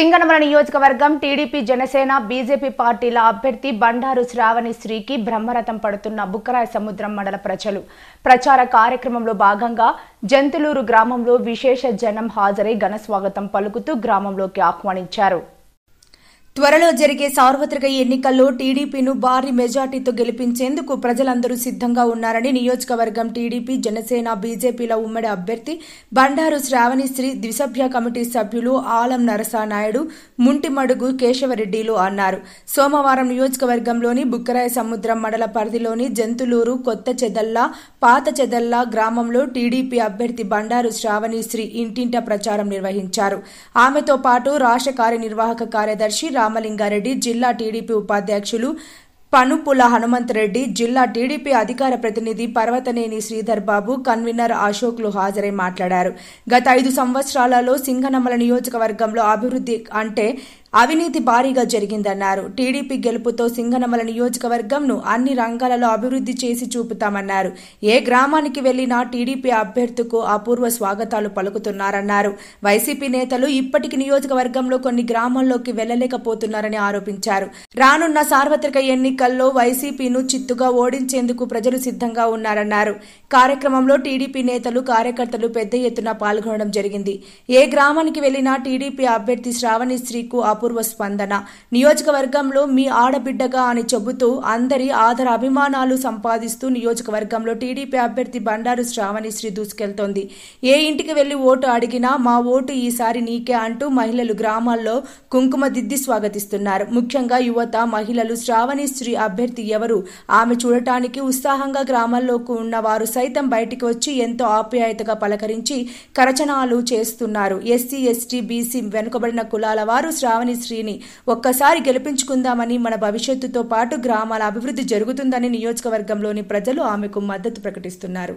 సింగనమల నియోజకవర్గం TDP Janasena BJP పార్టీల అభ్యర్థి బండారు శ్రావణి శ్రీకి బ్రహ్మరథం పడుతున్న బుక్కరాయ సముద్రం మండల ప్రజలు. ప్రచార కార్యక్రమంలో భాగంగా జంతులూరు గ్రామంలో విశేష జనం హాజరై ఘన స్వాగతం పలుకుతూ గ్రామంలోకి ఆహ్వానించారు. త్వరలో జరిగే సార్వత్రిక ఎన్నికల్లో టీడీపీను భారీ మెజార్టీతో గెలిపించేందుకు ప్రజలందరూ సిద్ధంగా ఉన్నారని నియోజకవర్గం టీడీపీ జనసేన బీజేపీల ఉమ్మడి అభ్యర్థి బండారు శ్రావణిశ్రీ ద్విసభ్య కమిటీ సభ్యులు ఆలం నరసానాయుడు ముంటిమడుగు కేశవరెడ్డిలు అన్నారు. సోమవారం నియోజకవర్గంలోని బుక్కరాయ సముద్రం మండల పరిధిలోని జంతులూరు కొత్త చెదల్లా పాత చెదల్లా గ్రామంలో టీడీపీ అభ్యర్థి బండారు శ్రావణిశ్రీ ఇంటింట ప్రచారం నిర్వహించారు. ఆమెతో పాటు రాష్ట్ర కార్యనిర్వాహక కార్యదర్శి రామలింగారెడ్డి జిల్లా టీడీపీ ఉపాధ్యక్షులు పనుపుల హనుమంతరెడ్డి జిల్లా టీడీపీ అధికార ప్రతినిధి పర్వతనేని శ్రీధర్ బాబు కన్వీనర్ అశోక్లు హాజరై మాట్లాడారు. గత ఐదు సంవత్సరాలలో సింగనమల నియోజకవర్గంలో అభివృద్ధి అంటే అవినీతి భారీగా జరిగిందన్నారు. టీడీపీ గెలుపుతో సింగనమల నియోజకవర్గంను అన్ని రంగాలలో అభివృద్ధి చేసి చూపుతామన్నారు. ఏ గ్రామానికి వెళ్ళినా టీడీపీ అభ్యర్థుకు అపూర్వ స్వాగతాలు పలుకుతున్నారన్నారు. వైసీపీ నేతలు ఇప్పటికి నియోజకవర్గంలో కొన్ని గ్రామాల్లోకి వెళ్ళలేకపోతున్నారని ఆరోపించారు. రానున్న సార్వత్రిక ఎన్నికల్లో వైసీపీను చిత్తుగా ఓడించేందుకు ప్రజలు సిద్ధంగా ఉన్నారన్నారు. కార్యక్రమంలో టీడీపీ నేతలు కార్యకర్తలు పెద్ద ఎత్తున పాల్గొనడం జరిగింది. ఏ గ్రామానికి వెళ్ళినా టీడీపీ అభ్యర్థి శ్రావణి శ్రీకు అపూర్వ స్పందన. నియోజకవర్గంలో మీ ఆడబిడ్డగా అని చెబుతూ అందరి ఆదర అభిమానాలు సంపాదిస్తూ నియోజకవర్గంలో టీడీపీ అభ్యర్థి బండారు శ్రావణి శ్రీ దూసుకెళ్తోంది. ఏ ఇంటికి వెళ్ళి ఓటు అడిగినా మా ఓటు ఈసారి నీకే అంటూ మహిళలు గ్రామాల్లో కుంకుమ దిద్ది స్వాగతిస్తున్నారు. ముఖ్యంగా యువత మహిళలు శ్రావణి శ్రీ అభ్యర్థి ఎవరు? ఆమె చూడటానికి ఉత్సాహంగా గ్రామాల్లోకి ఉన్న వారు సైతం బయటికి వచ్చి ఎంతో ఆప్యాయతగా పలకరించి కరచనాలు చేస్తున్నారు. ఎస్సీ ఎస్టీ బీసీ వెనుకబడిన కులాల వారు శ్రావణి శ్రీని ఒక్కసారి గెలిపించుకుందామని మన భవిష్యత్తుతో పాటు గ్రామాల అభివృద్ధి జరుగుతుందని నియోజకవర్గంలోని ప్రజలు ఆమెకు మద్దతు ప్రకటిస్తున్నారు.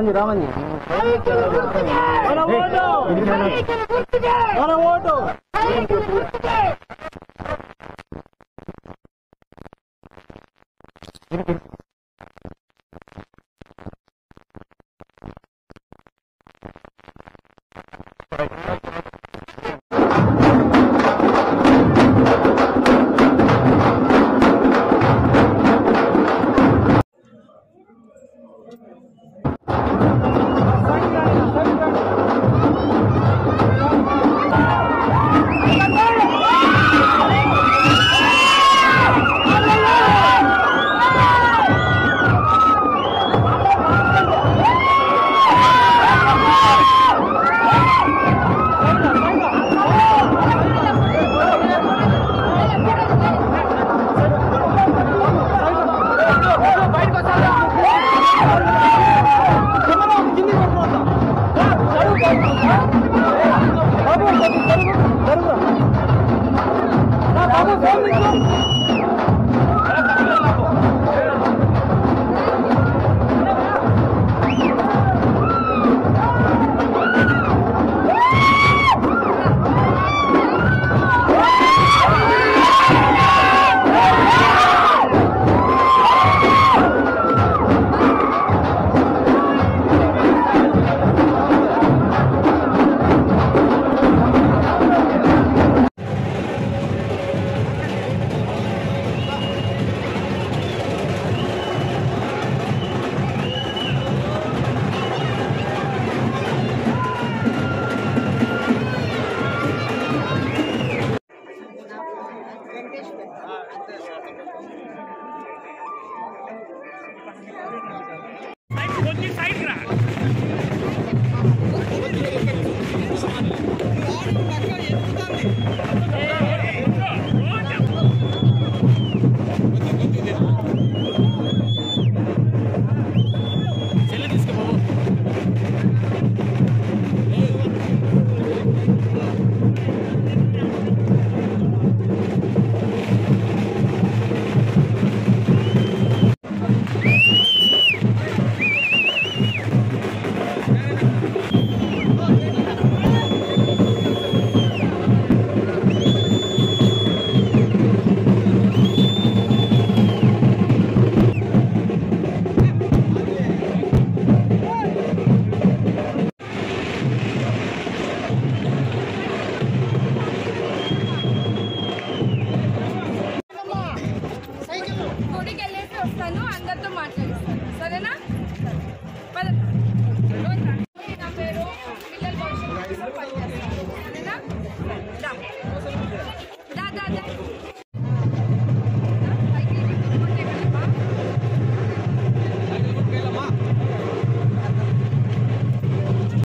రామంజి రామంజి మన ఓటు కొంచెం